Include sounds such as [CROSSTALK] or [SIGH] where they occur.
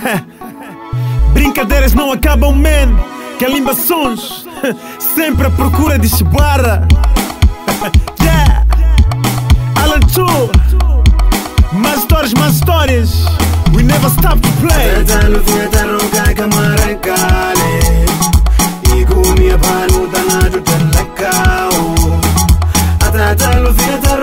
[LAUGHS] Brincadeiras não acabam, man. Calimbações [LAUGHS] Sempre à procura de chibarra. [LAUGHS] Yeah. Alan Chu. Mais histórias, mais histórias. We never stop to play. Atatalu fiataru